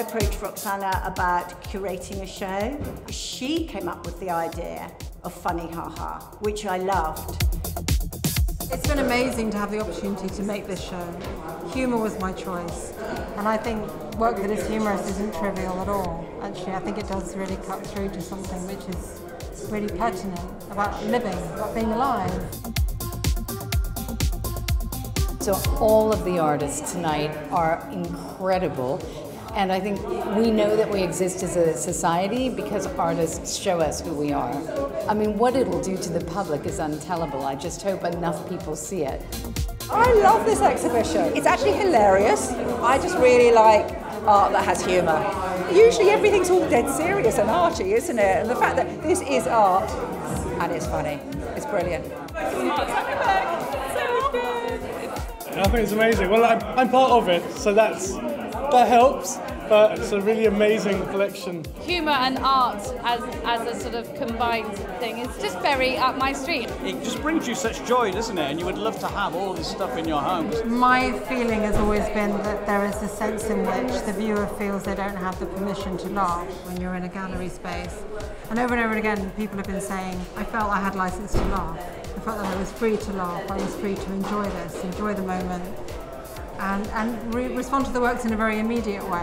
approached Roxana about curating a show. She came up with the idea of Funny Haha, -ha, which I loved. It's been amazing to have the opportunity to make this show. Humour was my choice, and I think work that is humorous isn't trivial at all. Actually, I think it does really cut through to something which is really pertinent about living, about being alive. So all of the artists tonight are incredible. And I think we know that we exist as a society because artists show us who we are. I mean, what it'll do to the public is untellable. I just hope enough people see it. I love this exhibition. It's actually hilarious. I just really like art that has humour. Usually everything's all dead serious and arty, isn't it? And the fact that this is art and it's funny, it's brilliant. I think it's amazing. Well, I'm, I'm part of it, so that's that helps. But it's a really amazing collection. Humour and art as, as a sort of combined thing is just very up my street. It just brings you such joy, doesn't it? And you would love to have all this stuff in your home. My feeling has always been that there is a sense in which the viewer feels they don't have the permission to laugh when you're in a gallery space. And over and over again, people have been saying, I felt I had license to laugh. I felt that I was free to laugh, I was free to enjoy this, enjoy the moment, and, and re respond to the works in a very immediate way.